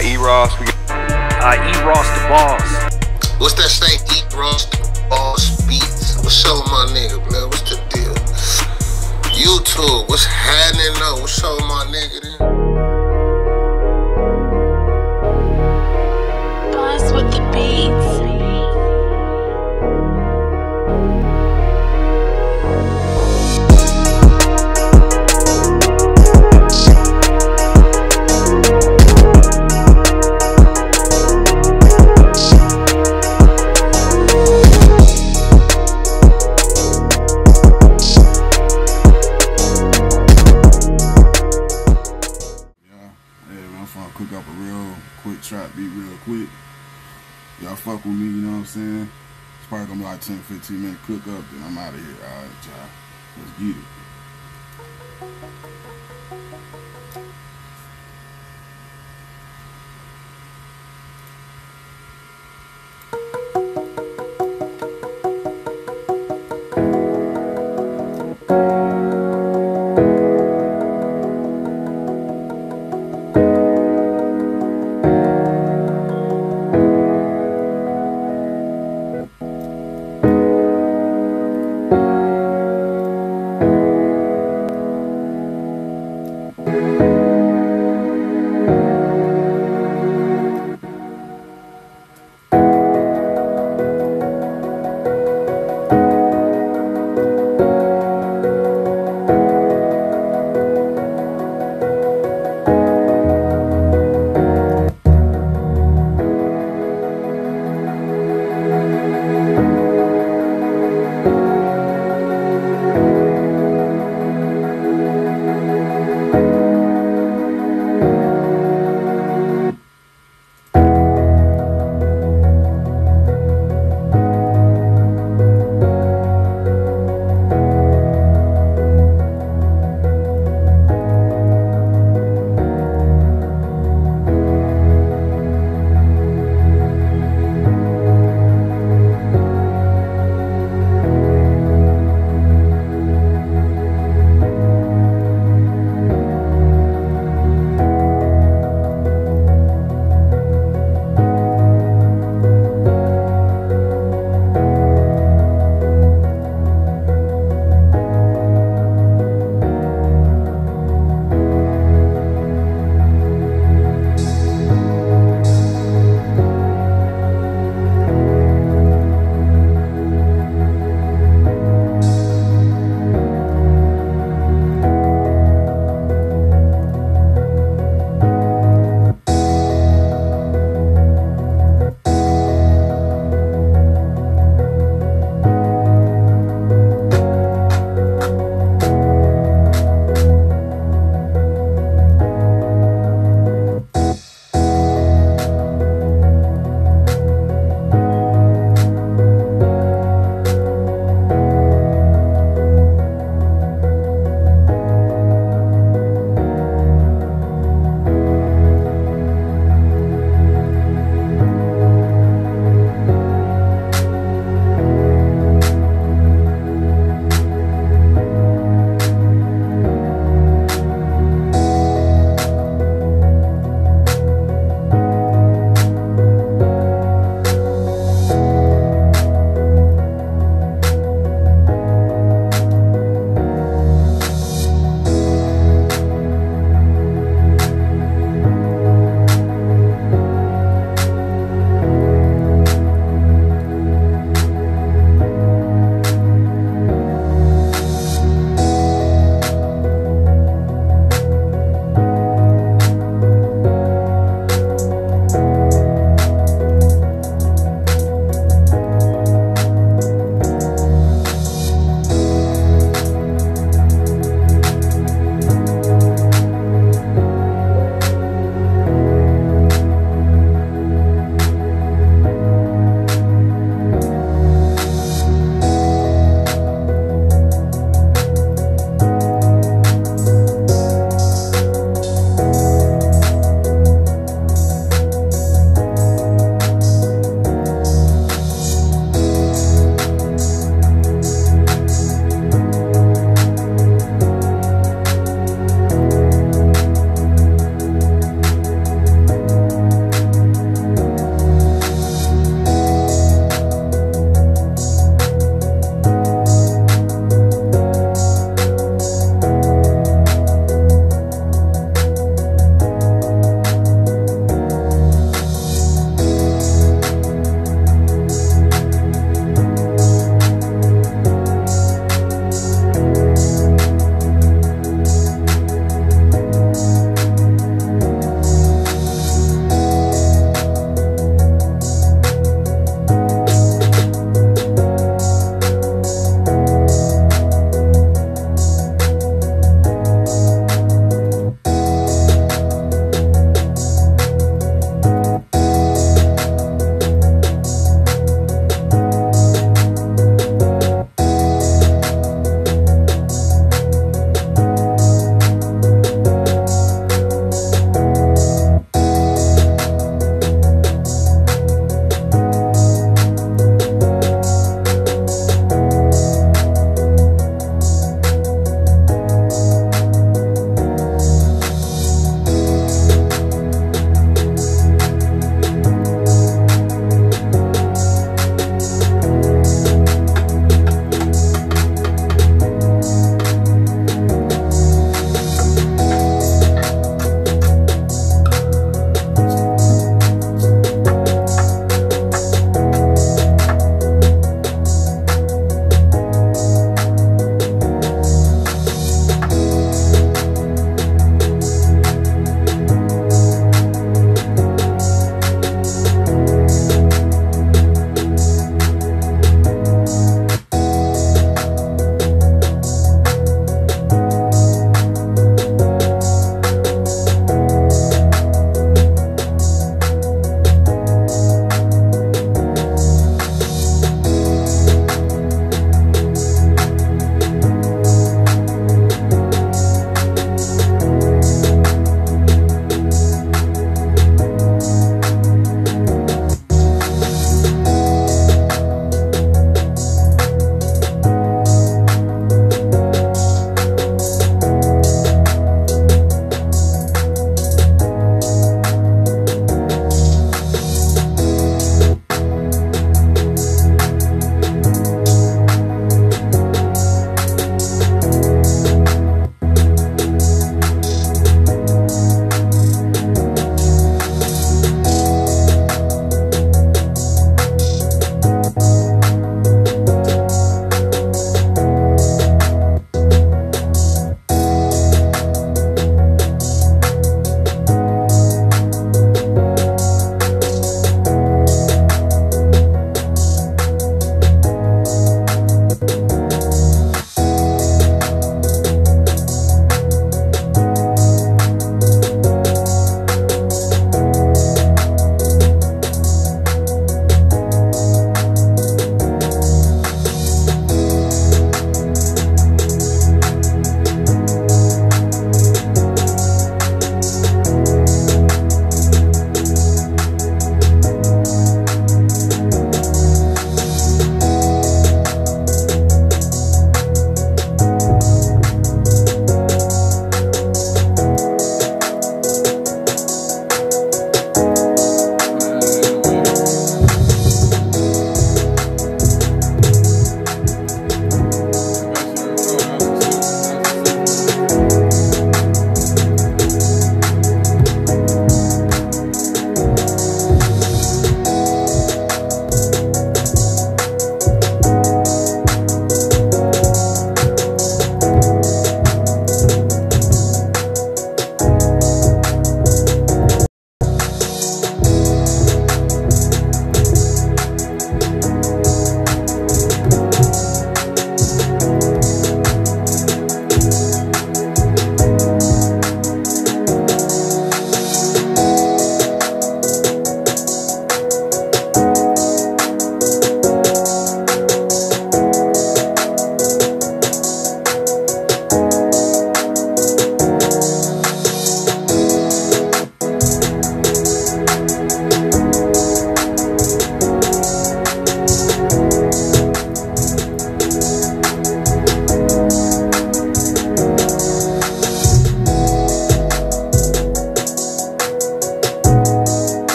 got E Ross. We got Uh, E Ross the boss. What's that stank eat Ross the boss beats? What's up, my nigga, man? What's the deal? YouTube, what's happening though? What's up, my nigga? Then? Buzz with the beats. Fuck with me, you know what I'm saying? It's probably gonna be like 10, 15 minute cook up, then I'm out of here. Alright, y'all. Let's get it.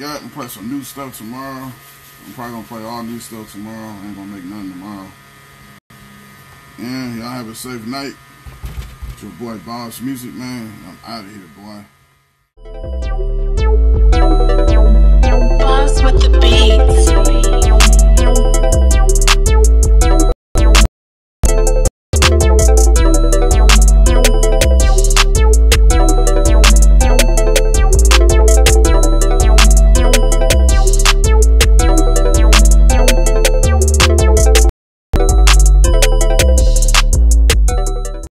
Got. I'm play some new stuff tomorrow. I'm probably gonna play all new stuff tomorrow. I ain't gonna make nothing tomorrow. And y'all have a safe night. It's your boy Boss Music, man. I'm out of here, boy. Boss with the beats.